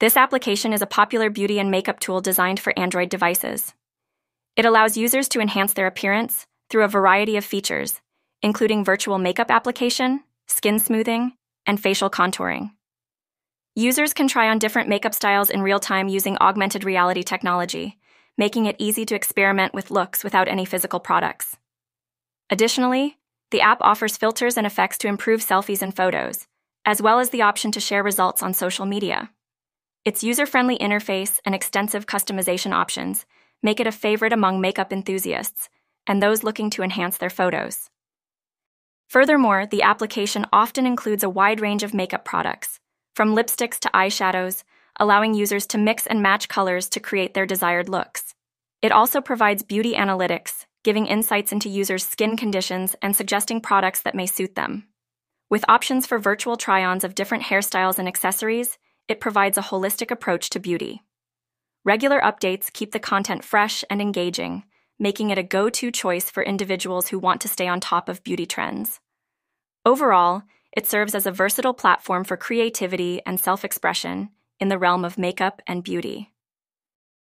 This application is a popular beauty and makeup tool designed for Android devices. It allows users to enhance their appearance through a variety of features, including virtual makeup application, skin smoothing, and facial contouring. Users can try on different makeup styles in real time using augmented reality technology, making it easy to experiment with looks without any physical products. Additionally, the app offers filters and effects to improve selfies and photos, as well as the option to share results on social media. Its user friendly interface and extensive customization options make it a favorite among makeup enthusiasts and those looking to enhance their photos. Furthermore, the application often includes a wide range of makeup products, from lipsticks to eyeshadows, allowing users to mix and match colors to create their desired looks. It also provides beauty analytics, giving insights into users' skin conditions and suggesting products that may suit them. With options for virtual try ons of different hairstyles and accessories, it provides a holistic approach to beauty. Regular updates keep the content fresh and engaging, making it a go to choice for individuals who want to stay on top of beauty trends. Overall, it serves as a versatile platform for creativity and self expression in the realm of makeup and beauty.